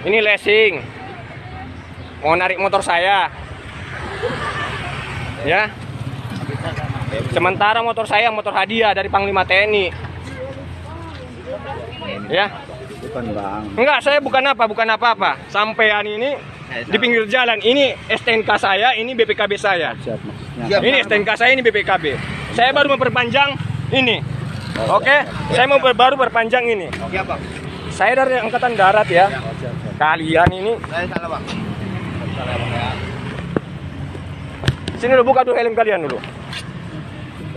Ini leasing. Mau narik motor saya. Ya. Sementara motor saya motor hadiah dari Panglima TNI. Ya. Bukan bang. Enggak, saya bukan apa, bukan apa-apa. Sampean ini di pinggir jalan. Ini STNK saya, ini BPKB saya. Siap. Ini STNK saya, ini BPKB. Saya baru memperpanjang ini. Oke, saya mau baru perpanjang ini. Siapa? Saya dari Angkatan Darat ya. Siap, siap. Kalian ini Saya salah bang. sini dulu buka dulu helm kalian dulu.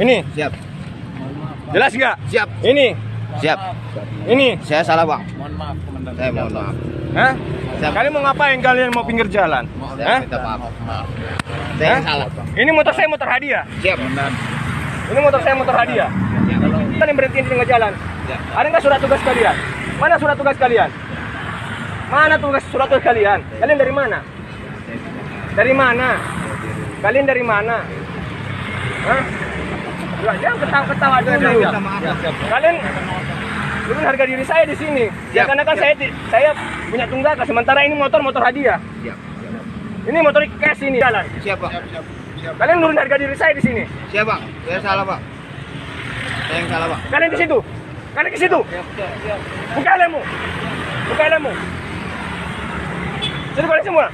Ini Siap. jelas nggak? Siap. Ini, Siap. ini. Saya salah bang. Mohon maaf komandan. Saya mohon maaf. Hah? Siap. Kalian mau ngapain kalian mau pinggir jalan? Hah? minta maaf. Maaf. Saya Hah? salah. Ini motor saya motor hadiah. Siap. Komandan. Ini motor saya motor hadiah. Kalian berhenti di tengah jalan. Ya. Ada nggak surat tugas kalian? Mana surat tugas kalian? Mana tugas surat tugas kalian? Kalian dari mana? Dari mana? Kalian dari mana? Hah? Jangan ketawa-ketawa dulu. Kalian turun harga diri saya di sini. Ya karena kan saya saya punya tunggakan sementara ini motor motor hadiah. Siap. Ini motor cash ini jalan. Siap. Kalian turun harga diri saya di sini. Siap. Saya salah bang. Saya yang salah bang. Kalian di situ. Kalian ke situ. Buka helmmu. Buka helmmu. Sini kalian semua.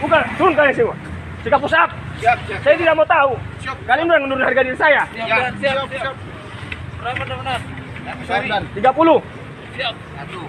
Buka, turun kalian semua. Sikap pusat. Siap. Siap. Saya tidak mau tahu. Siap. Kalian udah menurun harga diri saya. Siap. Siap. Siap. Berapa benar? Sorry. 30. Satu.